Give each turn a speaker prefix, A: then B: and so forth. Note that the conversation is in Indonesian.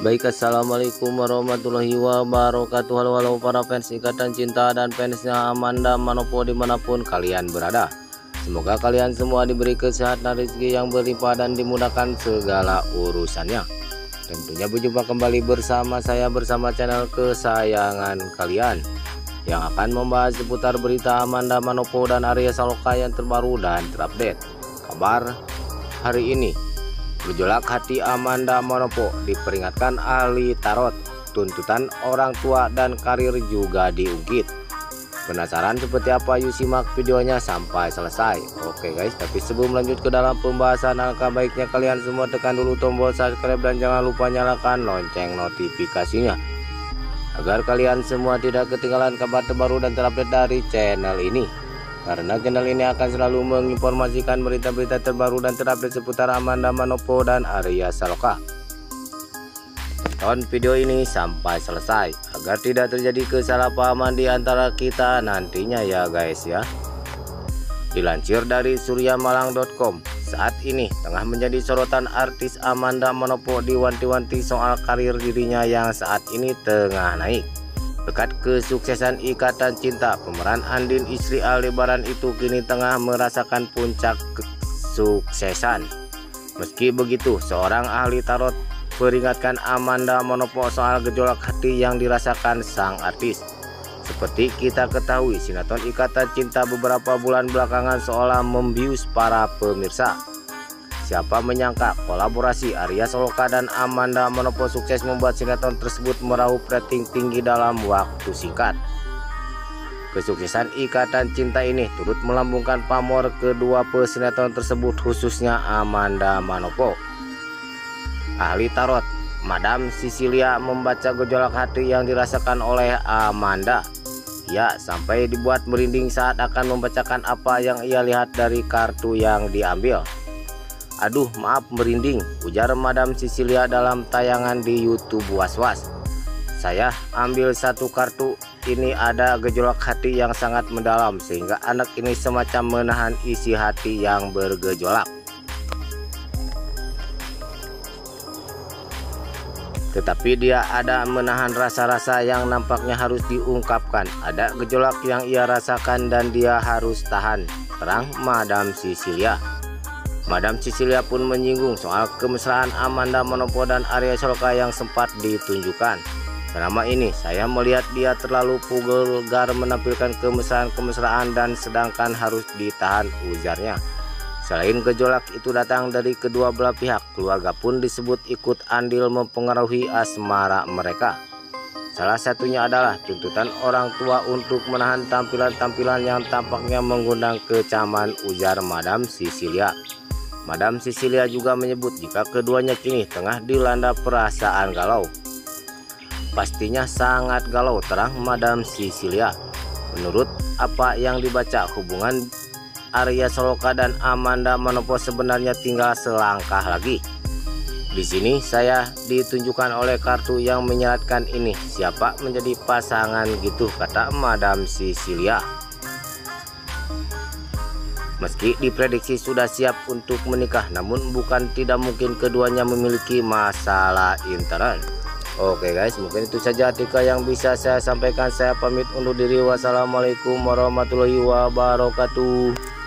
A: Baik assalamualaikum warahmatullahi wabarakatuh. Halo halo para fans ikatan cinta dan fansnya Amanda Manopo di mana pun kalian berada. Semoga kalian semua diberi kesehatan rezeki yang berlimpah dan dimudahkan segala urusannya. Tentunya berjumpa kembali bersama saya bersama channel kesayangan kalian Yang akan membahas seputar berita Amanda Manopo dan Arya Saloka yang terbaru dan terupdate. Kabar hari ini Berjolak hati Amanda Manopo diperingatkan ahli tarot. Tuntutan orang tua dan karir juga diungkit. Penasaran seperti apa? Yuk simak videonya sampai selesai. Oke guys, tapi sebelum lanjut ke dalam pembahasan, alangkah baiknya kalian semua tekan dulu tombol subscribe dan jangan lupa nyalakan lonceng notifikasinya. Agar kalian semua tidak ketinggalan kabar terbaru dan terupdate dari channel ini karena channel ini akan selalu menginformasikan berita-berita terbaru dan terupdate seputar Amanda Manopo dan Arya Saloka. Tonton video ini sampai selesai agar tidak terjadi kesalahpahaman di antara kita nantinya ya guys ya. Dilansir dari suryamalang.com, saat ini tengah menjadi sorotan artis Amanda Manopo diwanti-wanti soal karir dirinya yang saat ini tengah naik. Dekat kesuksesan ikatan cinta, pemeran Andin istri Aldebaran itu kini tengah merasakan puncak kesuksesan. Meski begitu, seorang ahli tarot peringatkan Amanda Manopo soal gejolak hati yang dirasakan sang artis. Seperti kita ketahui, sinetron Ikatan Cinta beberapa bulan belakangan seolah membius para pemirsa. Siapa menyangka kolaborasi Arya Soloka dan Amanda Manopo sukses membuat sinetron tersebut meraup rating tinggi dalam waktu singkat. Kesuksesan Ikatan Cinta ini turut melambungkan pamor kedua pesinetron tersebut khususnya Amanda Manopo. Ahli tarot Madam Sicilia membaca gejolak hati yang dirasakan oleh Amanda. Ya, sampai dibuat merinding saat akan membacakan apa yang ia lihat dari kartu yang diambil. Aduh maaf merinding. Ujar Madam Sicilia dalam tayangan di Youtube Was-Was. Saya ambil satu kartu. Ini ada gejolak hati yang sangat mendalam sehingga anak ini semacam menahan isi hati yang bergejolak. Tetapi dia ada menahan rasa-rasa yang nampaknya harus diungkapkan. Ada gejolak yang ia rasakan dan dia harus tahan. Terang Madam Sicilia Madam Cecilia pun menyinggung soal kemesraan Amanda Manopo dan Arya Soloka yang sempat ditunjukkan. Selama ini saya melihat dia terlalu vulgar menampilkan kemesraan-kemesraan dan sedangkan harus ditahan ujarnya. Selain gejolak itu datang dari kedua belah pihak, keluarga pun disebut ikut andil mempengaruhi asmara mereka. Salah satunya adalah tuntutan orang tua untuk menahan tampilan-tampilan yang tampaknya mengundang kecaman ujar Madam Sicilia. Madam Cecilia juga menyebut jika keduanya kini tengah dilanda perasaan galau. Pastinya sangat galau terang Madam Cecilia. Menurut apa yang dibaca hubungan Arya Soloka dan Amanda Manopo sebenarnya tinggal selangkah lagi. Di sini saya ditunjukkan oleh kartu yang menyeratkan ini siapa menjadi pasangan gitu kata Madam Cecilia. Meski diprediksi sudah siap untuk menikah, namun bukan tidak mungkin keduanya memiliki masalah intern. Oke guys, mungkin itu saja artikel yang bisa saya sampaikan. Saya pamit undur diri. Wassalamualaikum warahmatullahi wabarakatuh.